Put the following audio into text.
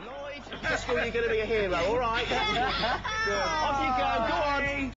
Lloyd, that's thought you're going to be a hero, all right? Good. Off you go.